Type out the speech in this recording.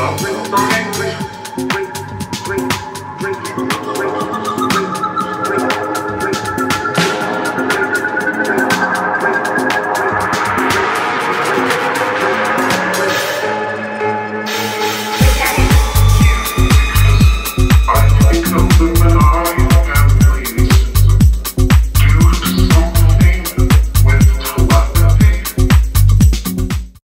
Drink, drink,